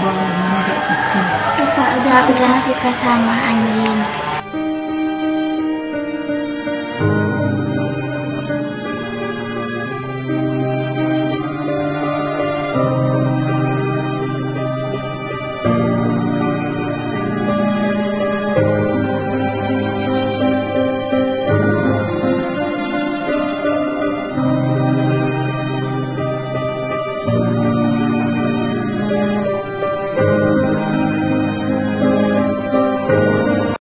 Bapak udah udah suka sama anjing.